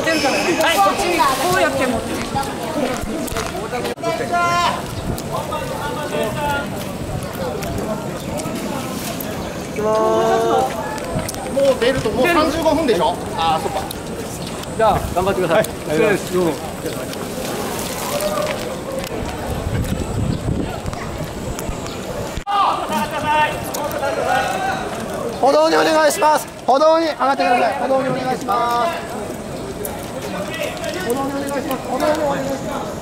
持てるからねはいこっちにこうやって持って。もうベルトもう35分でしょ？ああそっか。じゃあ頑張ってください。失礼です。どうも。歩道にお願いします。歩道に上がってください。歩道にお願いします歩道にお願いします歩道にお願いします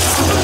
Let's go.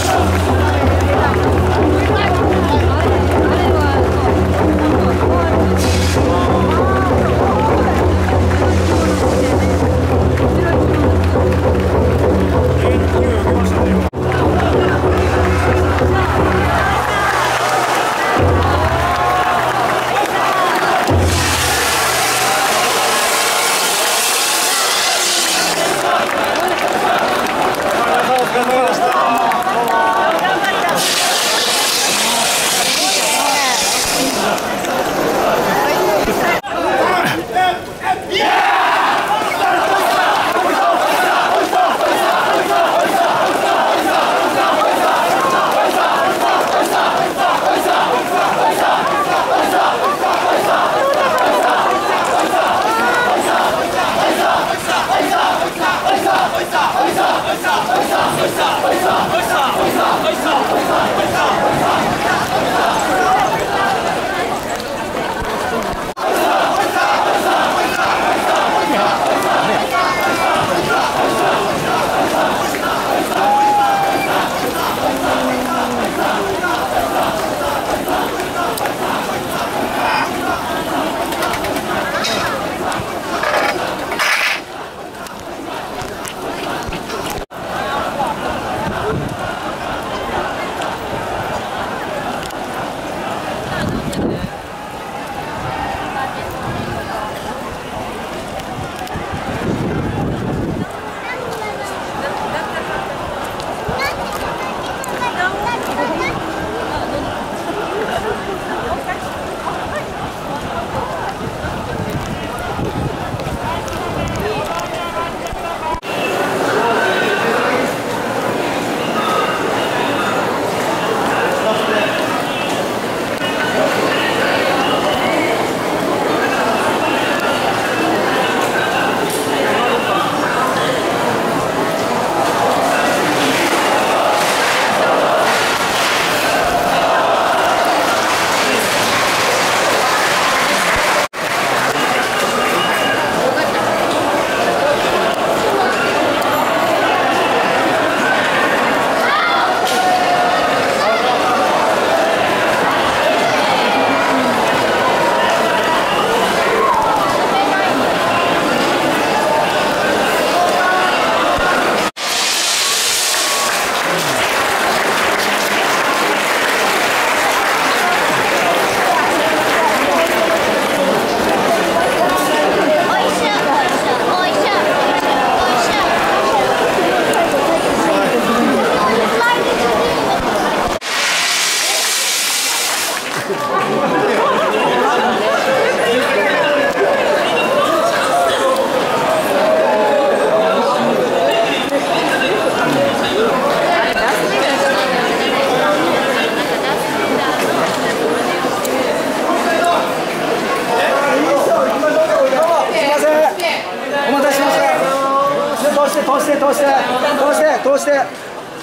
通して通して通して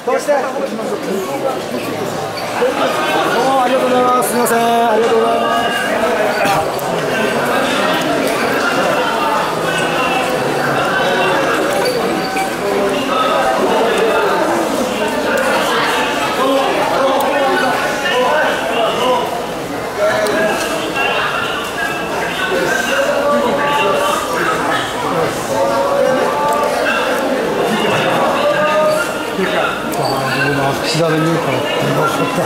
通して。どうもありがとうございます。すいません。ありがとうございます。岸田で言うから、この人って、